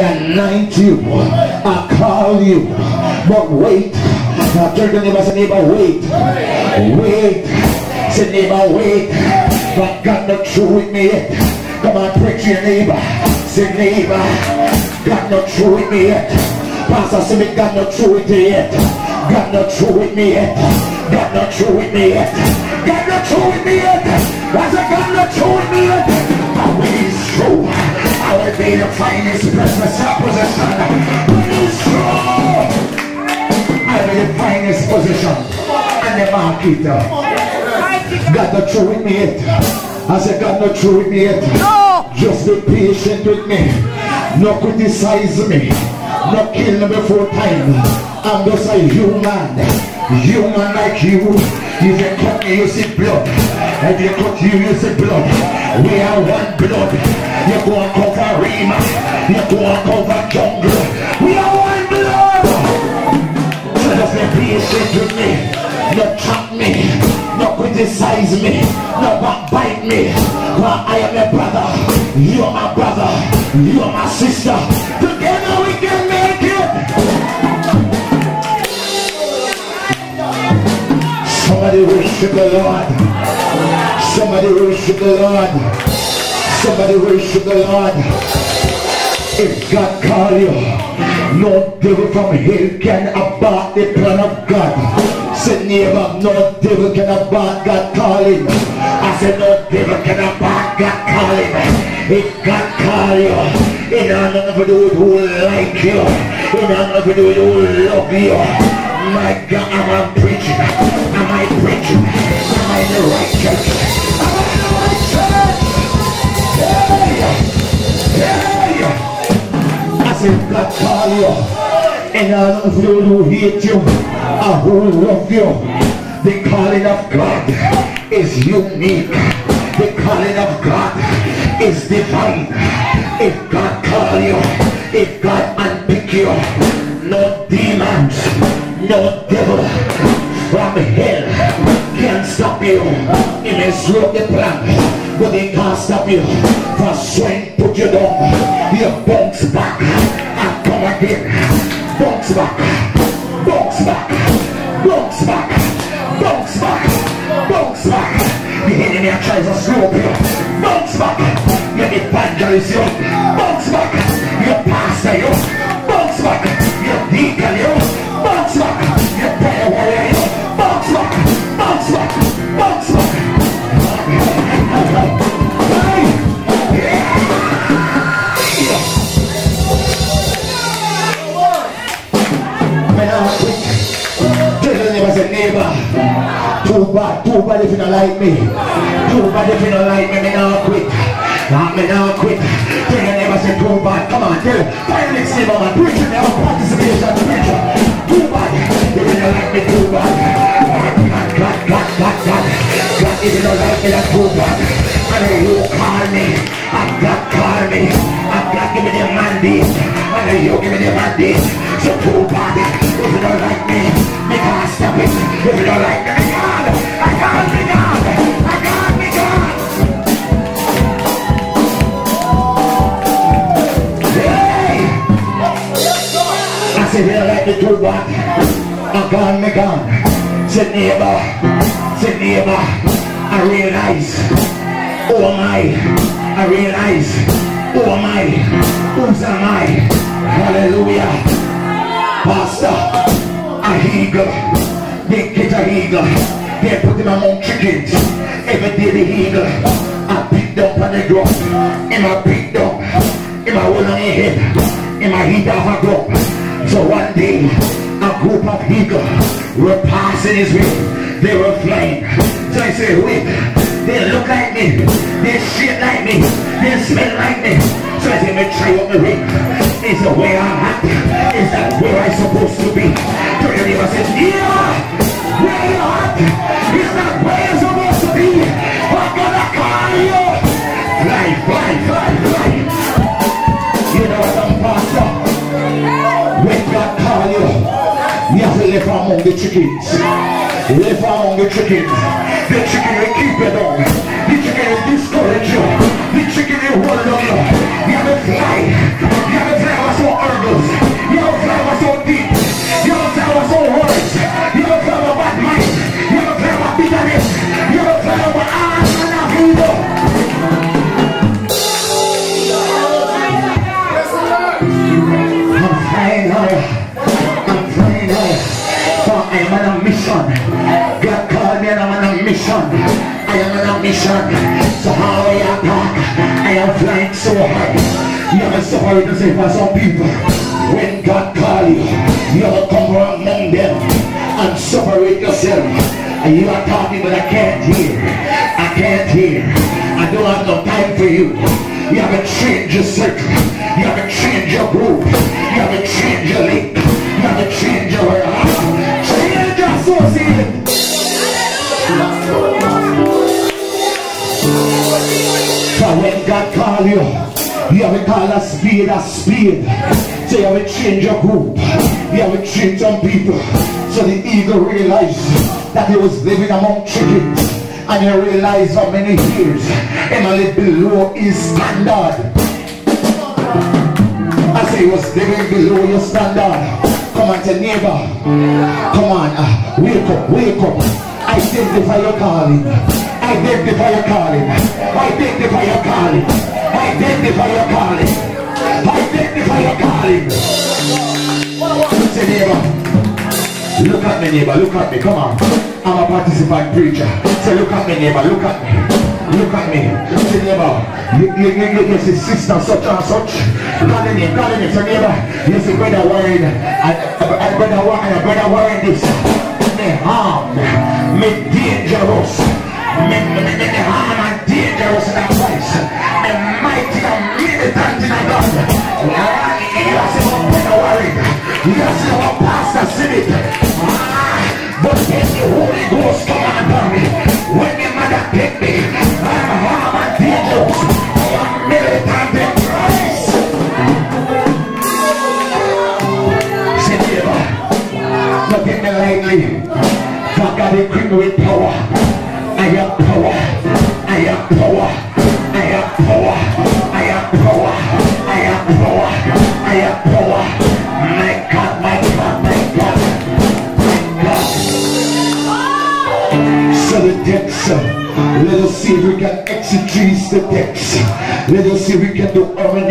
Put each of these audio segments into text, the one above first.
anoint you. I call you. But wait. Now turn to neighbor, say neighbor, wait. Wait. Say neighbor, wait. But God not through with me yet. Come on, preach your neighbor. Say neighbor, God not through with me yet. Pastor, say me God not through with me yet. God not through with me yet. God not through with me yet. God not through with me yet. Said God not through with me yet. He's through, I will be the finest business position. When he's through. I'm in the finest position and the market. God not through with me yet. I said, God not through with me yet. No. Just be patient with me. No criticize me. No kill me before time. I'm just a human. Human like you. If you cut me, you see blood. If you cut you, you see blood. We are one blood. You go and cover Rima. You go and cover jungle. We are one blood. So just be patient with me. No chop me. No criticize me. No backbite me. For I am your brother. You are my brother. You are my sister. Together we can make it. Somebody worship the Lord. Somebody worship the Lord. Somebody worship the Lord. If God call you, no devil from hell can abort the plan of God. Say neighbor, no devil can abort God calling. I said no devil can abort God calling. If God call you, it has nothing to do with who like you. It has nothing to do with who love you. My God, I'm I preaching? Am I preaching? Am I in the right church? God call you. And I don't feel who hate you or who love you. The calling of God is unique. The calling of God is divine. If God call you, if God unpick you, no demons, no devil from hell can stop you. It may slow plan, but they can't stop you. For swing, put you down. You bounce back come again. Bounce back, bounce back, bounce back, bounce back, bounce back. The enemy tries to slow you. Bounce back. Your evangelist, you. Bounce back. Your pastor, you. Bounce back. Your deacon, you. Too bad, too bad if you don't like me. Too bad if you don't like me, me now quit. Nah, me now quit. Tell your neighbor, say, too bad. Come on, tell him. Your next neighbor, man. Preach it, never participation, preacher. Too bad. If you don't like me, too bad. God, God, God, God, God. God, if you don't like me, that's too bad. Then you call me. And God call me. And God give me the mandate. And then you give me the mandate. So too bad. If you don't like me, me can't stop it. If you don't like me, I can't. Said, you don't me too bad. I'm gone, me gone. Say neighbor, say neighbor, I realize, oh my, I realize, oh my, who's am I? Hallelujah. Pastor, a eagle, they get a eagle, they put him among chickens. Every day the eagle, I picked up on the ground, in my picked up, in my hold on the head, in my heat off a ground. So one day, a group of eagle were passing his way. They were flying. So I said, wait, they look like me, they shit like me, they smell like me. So I said, me try out the ring. Is the way I'm at? Is that where I'm supposed to be? So the neighbor said, yeah, where you at? Is that where you're supposed to be? I'm gonna call you. Fly, fly, fly, fly. Lay fram on the chickens. Lay fram on the chickens. The chicken will keep it on. The chicken will discourage you. The chicken will hold on you. You have a fly. You have a fly so ergus. You have a fly so deep. You have a fly so A to say for some people. When God call you, you have to come around among them and separate yourself. And you are talking, but I can't hear. I can't hear. I don't have no time for you. You have to change your circle. You have to change your group. You have to change your link. You have to change your uh, change your associate. So when God call you, you have to call a speed a speed. So you have to change your group. You have to change some people. So the eagle realized that he was living among chickens. And he realized how many years Emily below his standard. I say he was living below your standard. Come on, say neighbor. Come on, uh, wake up, wake up. Identify your calling. Identify your calling. Identify your calling. Identify your calling. Identify your calling. Say neighbor. Look at me neighbor. Look at me. Come on. I'm a participant preacher. Say look at me neighbor. Look at me. Look at me. Say neighbor. You, you, you, you, see sister such and such. Call the name. Call the name. Say neighbor. You see brother Warren. And, brother Warren. Brother Warren this. Me harm. Me dangerous. Me, me, me, me harm and dangerous in that place. Me mighty and militant in a God. You see what brother Warren. You see what pastor. Ah, but when the Holy Ghost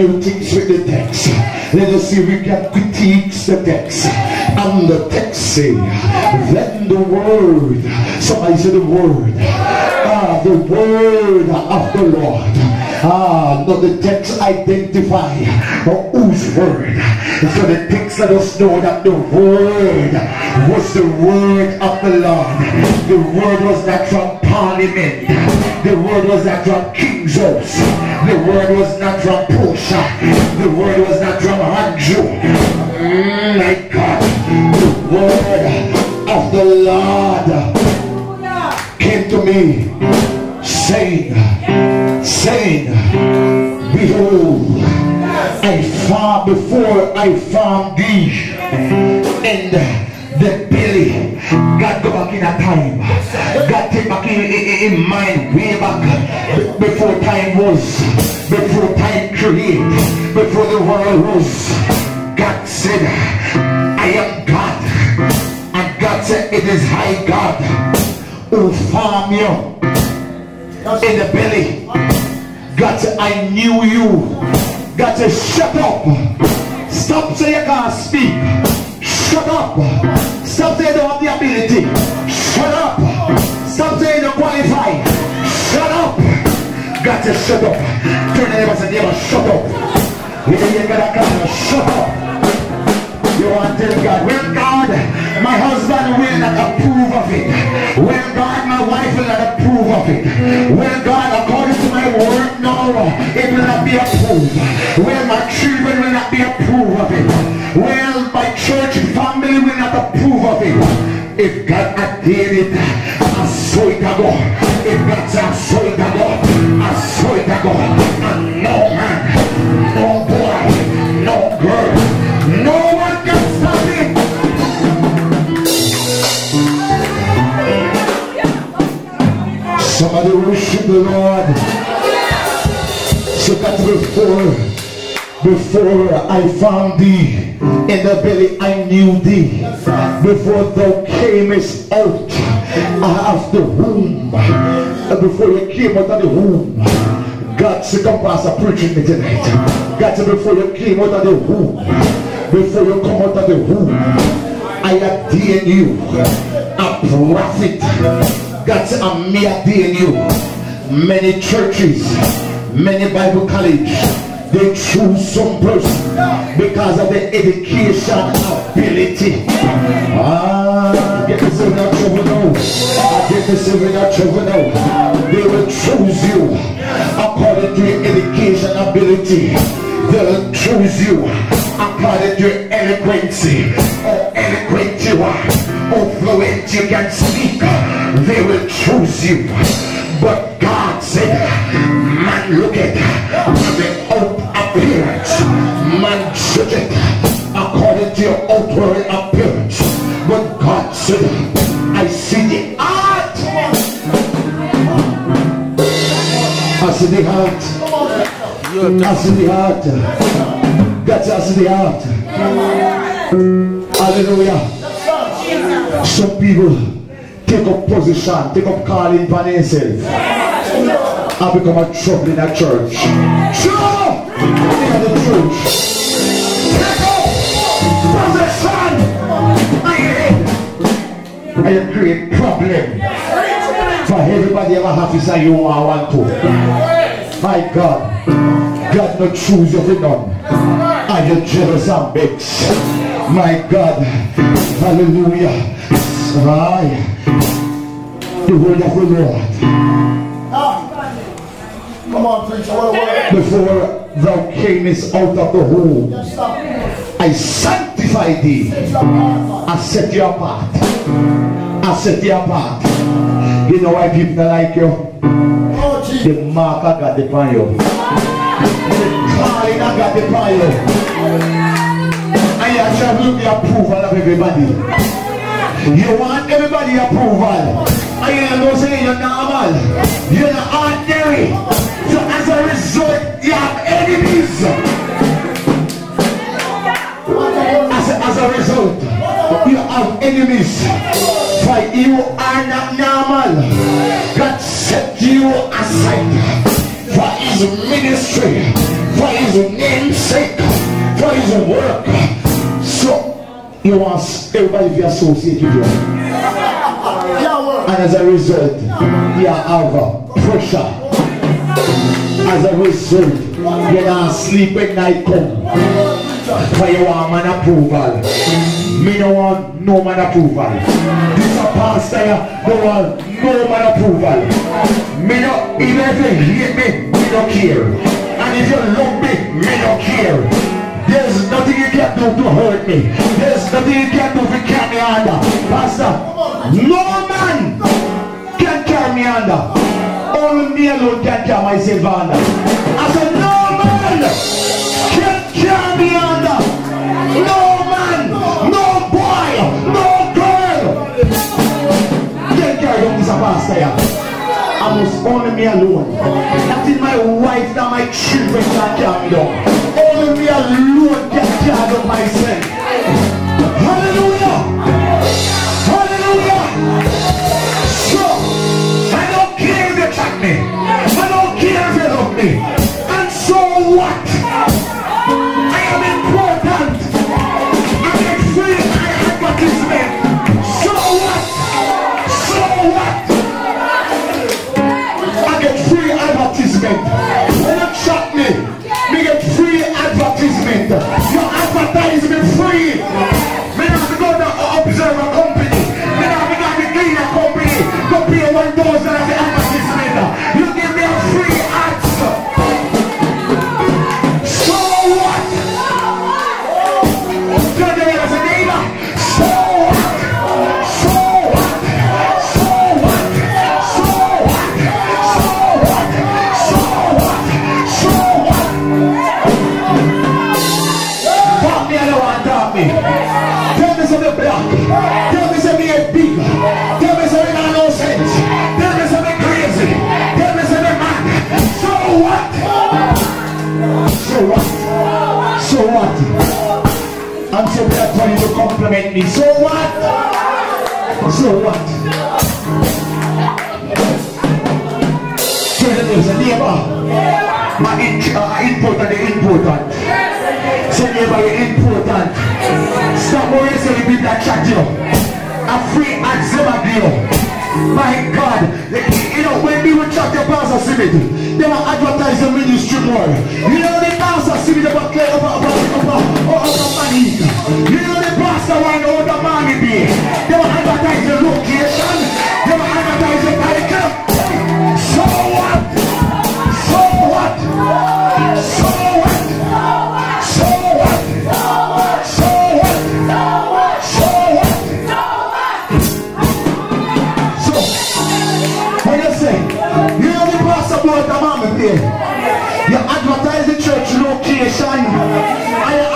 do hermeneutics with the text. Let us see we can critique the text. And the text say, then the word, somebody say the word, ah, the word of the Lord. Ah, no, the text identify whose word. So the text let us know that the word was the word of the Lord. The word was not from parliament. The word was not from King's house. The word was not from Portia. The word was not from Andrew. Mm, my God. The word of the Lord came to me saying, saying, Behold, I found before I found thee and the belly. God go back in a time. God take back in, in, in mind way back before time was, before time created, before the world was. God said, I am God. And God said, it is high God who formed you in the belly. God I knew you. God shut up. Stop saying you can't speak. Shut up. Stop saying you don't have the ability. Shut up. Stop saying you don't qualify. Shut up. God shut up. Turn the neighbor and neighbor, shut up. You ain't got a. Shut up. You want to tell God, well God, my husband will not approve of it. Well God, my wife will not approve of it. Well God, according to my word, no, it will not be approved. Well, my children will not be approved of it. Well, my church family will not approve of it. If God did it, I saw it go. If God I saw it go, I saw it go. And no man, no boy, no girl, Somebody worship the Lord. So that before, before I found thee in the belly, I knew thee. Before thou camest out of the womb, before you came out of the womb, God said, come pastor preaching me tonight. God said, before you came out of the womb, Before you come out of the womb, I ordain you a prophet. That's a me ordain you. Many churches, many Bible college, they choose some person because of the education ability. Ah, get in trouble now. Get yourself in trouble now. They will choose you according to your education ability. They'll choose you according to your eloquency. How eloquent you are, how fluent you can speak. They will choose you. But God said, man look at the out appearance. Man judge it according to your outward appearance. But God said, I see the heart. I see the heart. I see the heart. I see the heart. Hallelujah. Some people take up position, take up calling for themselves. I become a trouble in a church. Sure! In the church. Take up position. I I create problem for everybody ever happy say you want to. My God, God not choose you for none. Are you jealous and vexed? My God, hallelujah. Aye. The word of the Lord. Come on, preacher. What a word. Before thou camest out of the womb. I sanctify thee. It's your heart, I set you apart. I set you apart. You know why people like you? Oh, The mark I got upon you. The calling I got upon you. And you have to look the approval of everybody. You want everybody approval. And you know say you're normal. You're not ordinary. So as a result, you have enemies. As as a result, you have enemies. For you are not normal. God set you aside for his ministry, for his namesake, for his work. So you want everybody to be associated with you. As a result, you have pressure. As a result, you not sleep when night come. For you want man approval. Me no want no man approval. This a pastor no want no man approval. Me no, even if you hate me, me no care. And if you love me, me no care. There's nothing you can do to hurt me. There's nothing you can do to carry me under. Pastor, no man can carry me under. Only me alone can carry myself under. I said, no man can carry me under. No man, no boy, no girl can carry on this pastor. I must only me alone. That is my wife, that my children can carry me down. Only me alone can carry myself. Hallelujah! Advertisement. You advertise me free. To compliment me. So what? So what? Them there's a neighbor. My in, uh, important, uh, important. Uh. Say neighbor, you're important. Uh. Stop worrying, say the people that chat you. Free and Zimabio. My God, you know, when we would chat the pastor Simit, they were advertise the ministry more. You know the pastor Simit about about about about about about money. You know the pastor one know the money be. They were advertise the location. They were advertise you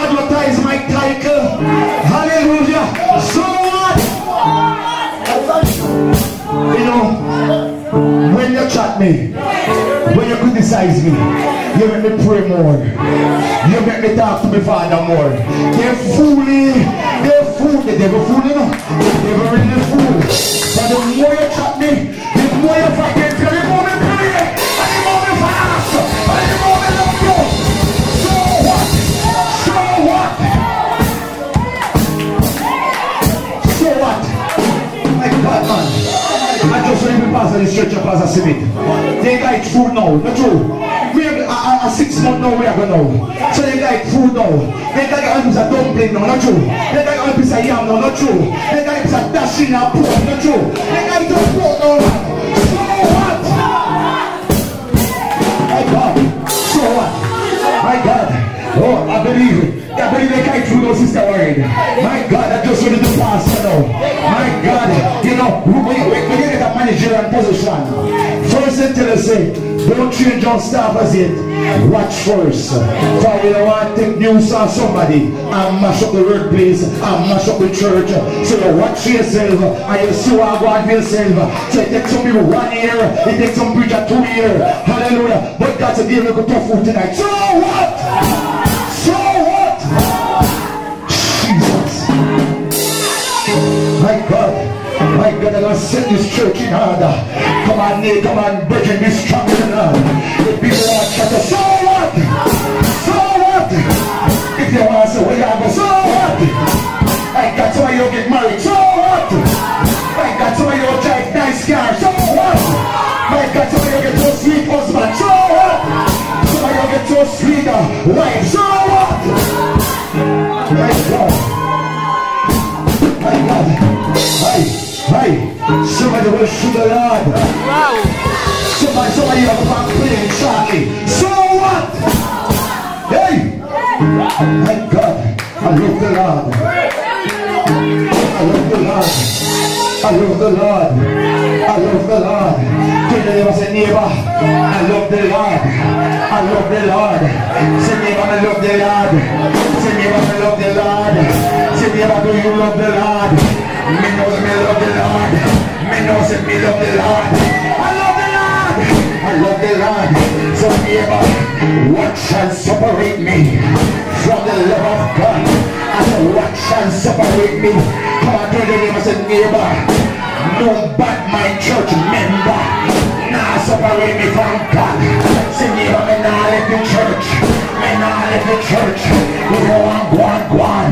advertise my title. Hallelujah. So what? You know, when you chat me, when you criticize me, you make me pray more. You make me talk to my father more. They're fooling. They're fool. The devil dashing and pork, not true. They like to pork now. So what? My God. So what? My God. Oh, I believe. I believe they can't through those sister word. My God, I just wanted to pass you know. My God, you know, you, when you get a managerial position, first thing us say, don't change on staff as yet. Watch first. For you don't want to take news on somebody and mash up the workplace and mash up the church. So you watch yourself and you see what God for yourself. So it takes some people one year, it takes some preacher two years. Hallelujah. But God's a deal with a tough food tonight. So what? So what? Jesus. My God. My God, I'm going to this church in order. Come on, Nate, come on, brethren, be strong in the Lord. The people are chatting, so what? So what? If you want to say, well, go, so what? I got some of you get married, so what? I got some of you drive nice cars, so what? My God, some of you get so sweet husband, so what? Of you get so sweet uh, wife, so Somebody worship the Lord. Somebody, somebody have a back playing shortly. So what? Hey. My God. I love the Lord. I love the Lord. I love the Lord. I love the Lord. Tell the neighbor, say neighbor, I love the Lord. I love the Lord. Say neighbor, I love the Lord. Say neighbor, I love the Lord. Say neighbor, do you love the Lord? Me knows me love the Lord. Me knows that me love the Lord. I love the Lord. I love the Lord. So neighbor, what shall separate me from the love of God? I said, what shall separate me? Come on, tell the neighbor, say neighbor, no bad my church member. Nah, separate me from God. Say neighbor, me nah let the church. Me nah let the church. Go on, go on, go on.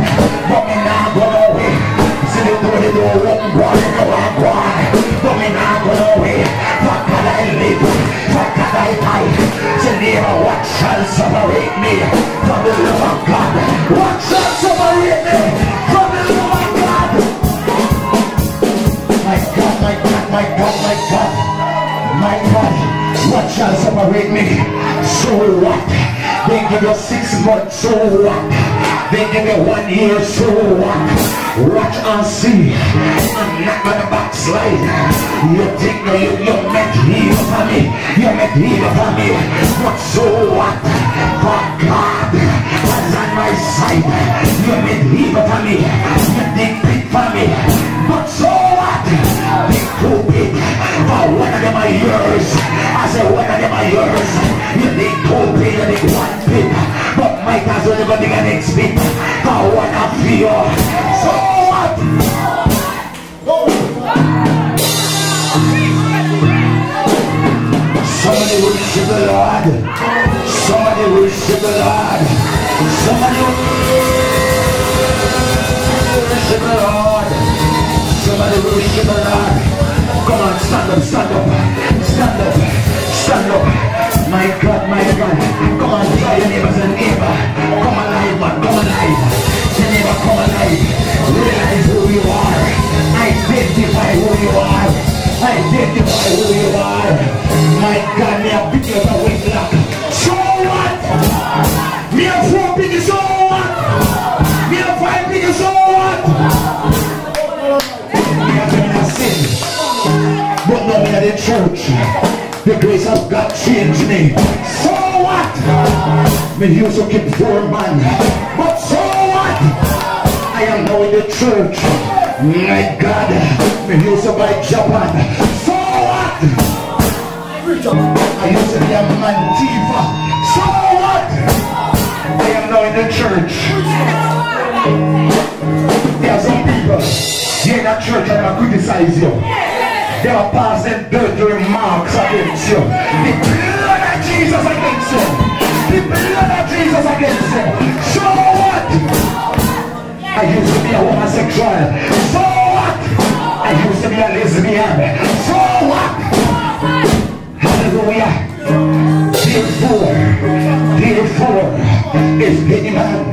But me nah go away. See the door, the door, open. But God I live. For God shall separate me from the love of God? What shall separate me from the love of God? My God, my God, my God, my God, my God, what shall separate me? So what? They give you six months, so what? They give you one year, so what? Watch and see. I'm not gonna backslide. You think no, you, you meant evil for me. You meant evil for me. But so what? For God was on my side. You're meant evil for me. You did big for me. But so what? Big too big. For one of them are yours. I said one of them are yours. You did too big you it one big. My God's only going to get XP. spin. Go on. So what? Somebody worship the Lord. Somebody worship the Lord. Somebody worship the Lord. Somebody worship the Lord. Come on, stand up, stand up. You. My God, me a big of a whitlock. So what? Me a four big, so what? Me a five big, so what? Me a a sin. But now me at the church. The grace of God changed me. So what? Me used to keep four man. But so what? I am now in the church. My God, me used to buy Japan. So? Preach. I used to be a mantifa. So what? I am now in the church. There are some people here in the church and I criticize you. They are passing dirty remarks against you. The blood of Jesus against you. The blood of Jesus against you. So what? I used to be a homosexual. So what? I used to be a lesbian. So Therefore, therefore, if any man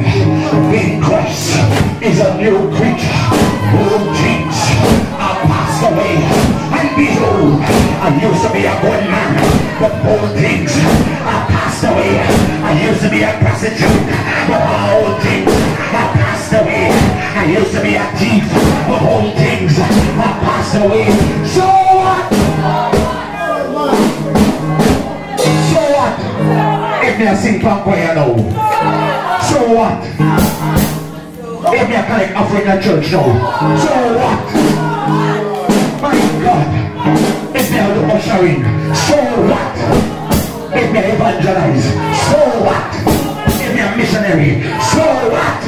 in Christ is a new creature, all things are passed away. And behold, I used to be a good man, but old things are passed away. I used to be a prostitute, but all things are passed away. I used to be a thief, but old things are passed away. So me a sing choir now. So what? If me a collect in church now. So what? My God. If me a do ushering. So what? If me evangelize. So what? If me a missionary. So what?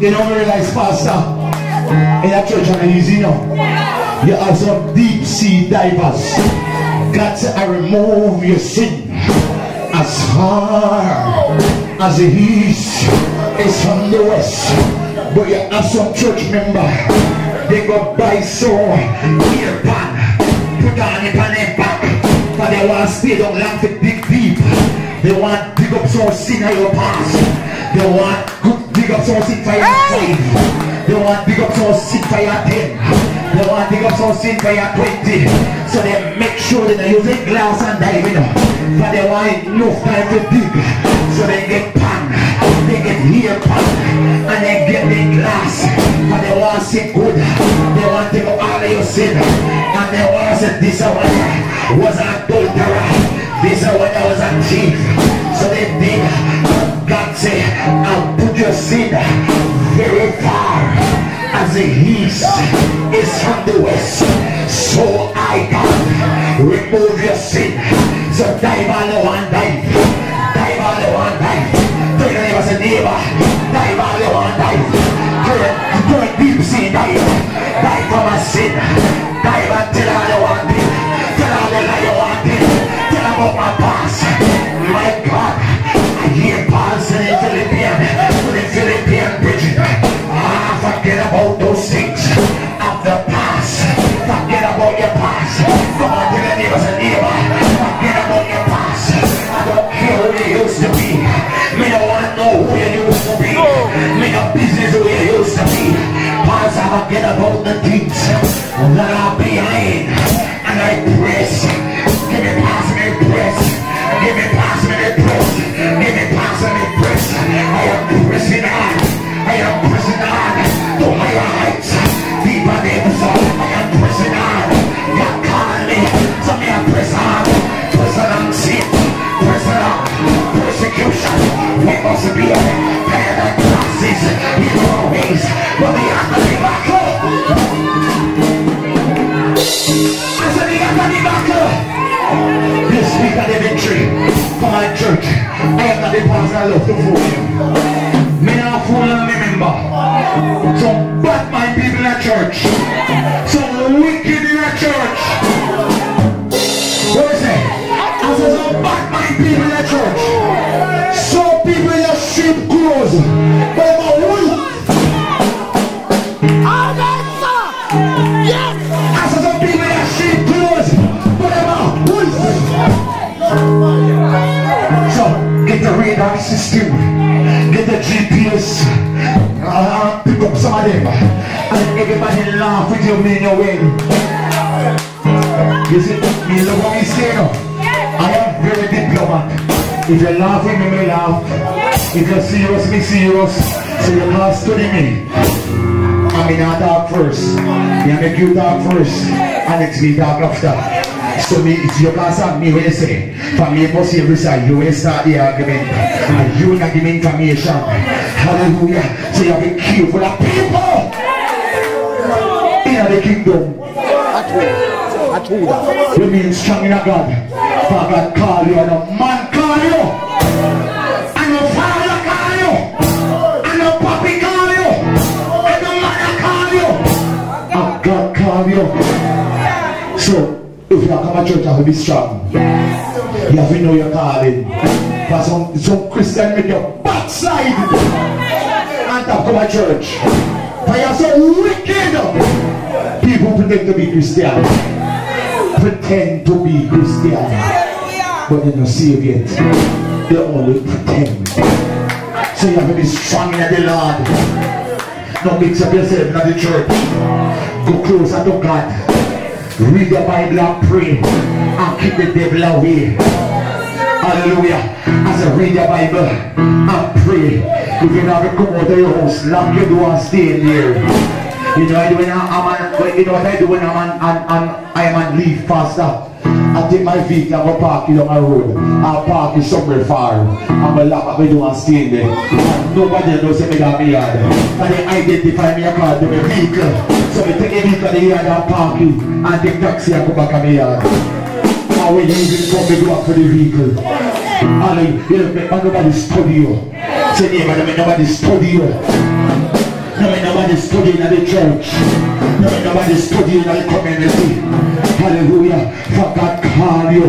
You don't realize, Pastor, in a church and easy now. You are some deep sea divers. God said, I remove your sin as far as the east is from the west. But you have some church member, they go buy some earpan, put on it on their back, but they want to stay down long to dig deep. They want to dig up some sin in your past. They want to dig up some sin for your five. They want to dig up some sin for your ten. They want to dig up some sin for your 20. So they make sure that they use a glass and in. But they want enough time to dig. So they get pan, they get ear pan, and they get the glass. But they want to see good. They want to take all of your sin. And they want to say this one was an adulterer. This one was a thief. So they dig. God say, I'll put your sin very far as the east is from the west. So I can remove your sin. So dive that are You see, me love what me say now. I am very diplomat. If you laugh with me, me laugh. If you're serious, me serious. So you can't study me. I mean, I talk first. You make you talk first. And it's me talk after. So me, it's your class and me when you say. For me, must every side. You will start the argument. And you not give me information. Hallelujah. So you have to be careful of people. In the kingdom. Told her. You mean strong in a God. God call you and a man call you. And a father call you. And a puppy call you. And a mother call you. And God call you. So, if you come to church, you have to be strong. You have to know your calling. For some, some Christian make you backslide. And to come to church. For you're so wicked. People pretend to be Christian pretend to be Christian, but they're not saved yet. They only pretend. So you have to be strong in the Lord. Don't mix up yourself in the church. Go closer to God. Read the Bible and pray. And keep the devil away. Hallelujah. As I read the Bible and pray, if you never come out of your house, lock your door and stay in there. You know, I do when I'm on, you know what I do when I'm on, on, on I'm on leave faster. I take my vehicle and go park it on my road. I'll park it somewhere far. I'm to lock up my door and stay in there. Nobody knows me got me yard. And they identify me a car to my vehicle. So I take a vehicle to the yard and park it. And take taxi and go back to my yard. And when even come, me go back to the vehicle. And you know, nobody study you. Say, make nobody study you. No make nobody studying in the church. No make nobody studying in the community. Hallelujah. For God call you.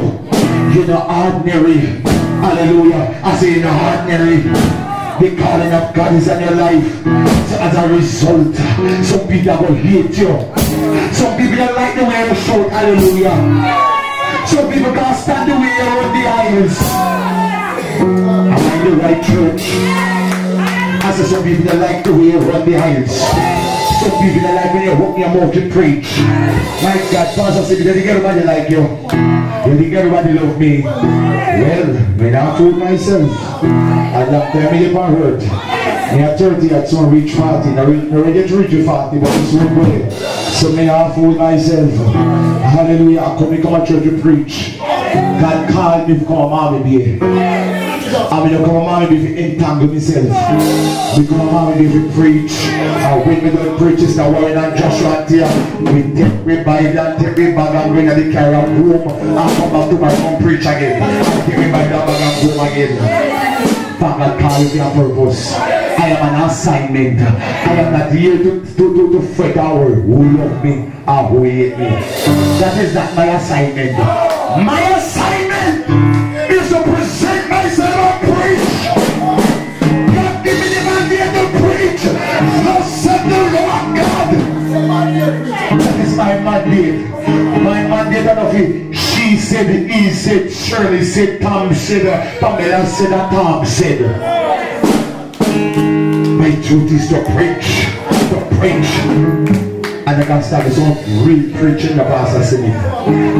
You're not ordinary. Hallelujah. I say you're not ordinary. The calling of God is in your life. So as a result, some people will hate you. Some people don't like the way you shout. Hallelujah. Some people can't stand the way you run the aisles. Am I in the right church? I some people that like the way you run aisles. Some people that like when you open your mouth to preach. My God, Pastor said, think everybody like you? Think everybody love me? Well, when I told myself, I love them in the hurt. Me at 30, I soon reach 40. Now I get to reach 40, but it's one way. So me I fool myself. Hallelujah. I come, come to church to preach. God called me to come mommy be. I mean, come on, if you entangle myself. Become a man if you preach. And when we to preach, it's the word and Joshua here. We take we Bible and take we bag and bring the carry of room. And come back to my home preach again. And take we Bible bag and home again. Father, call me a purpose. I am an assignment. I am not here to, to, to, to fret our who love me or who hate me. That is not my assignment. My assignment is to my mandate. My mandate of it. She said, he said, Shirley said, Tom said, Pamela said, Tom said. My duty is to preach, to preach. And I can start this own real preaching the pastor saying.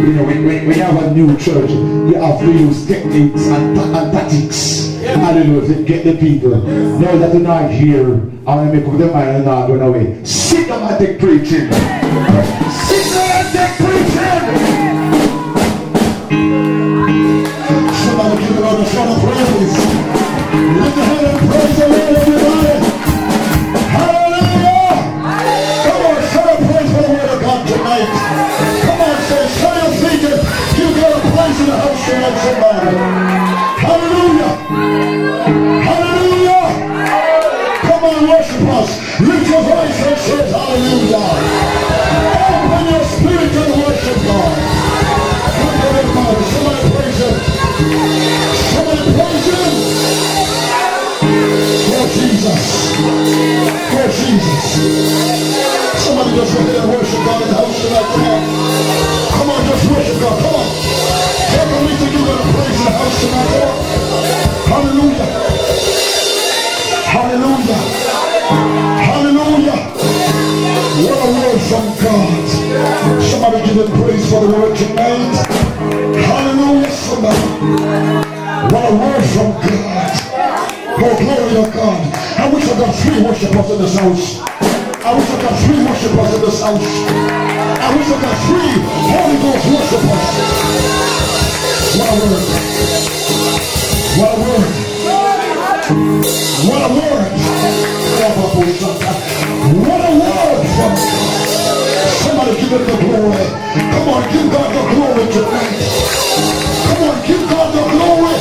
You know, when, when, when you have a new church, you have to use techniques and, and tactics. Hallelujah, get the people. Now that they're not here, I want to make up their mind and not going away. Take preaching. just sit there and worship God in the house tonight. Come on. Come on, just worship God. Come on. Can't believe that you're going to praise in the house tonight. Come on. Hallelujah. Hallelujah. Hallelujah. What a word from God. Somebody give him praise for the word tonight. Hallelujah. Somebody. What a word from God. Oh, glory to God. I wish I got three worshipers in this house. I wish I got three worshipers in this house. I wish I got three Holy Ghost worshipers. What a word. What a word. What a word. What a word Somebody give it the glory. Come on, give God the glory tonight. Come on, give God the glory.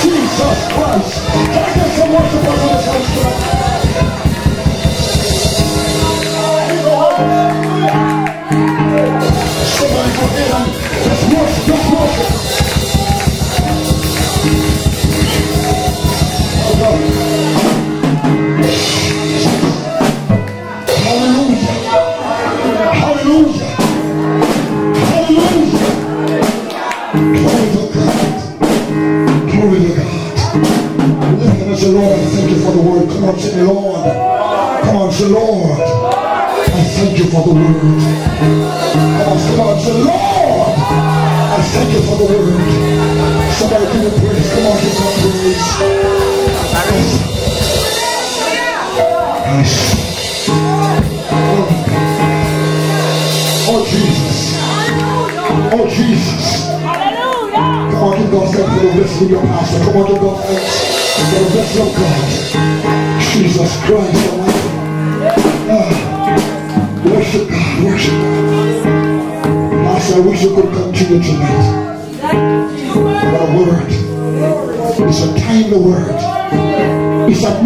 Jesus Christ. Can I get some worshipers in this house tonight? Somebody go ahead and let's worship, let's worship. Oh, God. The pastor. Come on, God thanks for the rest of God. Jesus Christ. Ah, worship God, worship God. Master, I wish you could continue tonight. What a word. It's a timely word. It's a